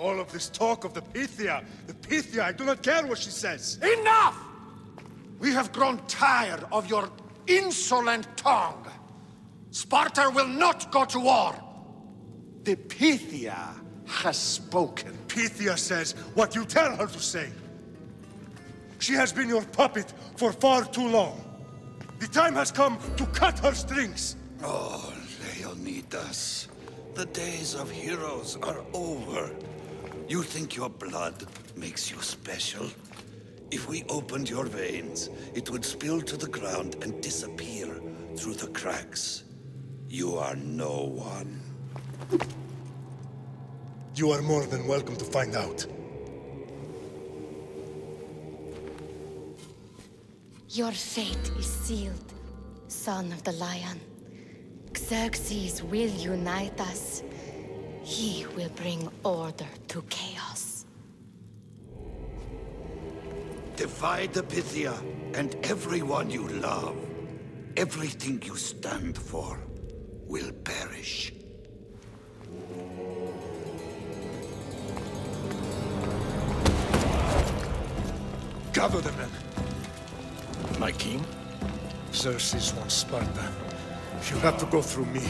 All of this talk of the Pythia, the Pythia, I do not care what she says. Enough! We have grown tired of your insolent tongue. Sparta will not go to war. The Pythia has spoken. Pythia says what you tell her to say. She has been your puppet for far too long. The time has come to cut her strings. Oh, Leonidas. The days of heroes are over. You think your blood makes you special? If we opened your veins, it would spill to the ground and disappear through the cracks. You are no one. You are more than welcome to find out. Your fate is sealed, son of the lion. Xerxes will unite us. He will bring order to chaos. Divide the Pythia and everyone you love. Everything you stand for will perish. Cover the men. My king? Xerxes wants Sparta. You have to go through me.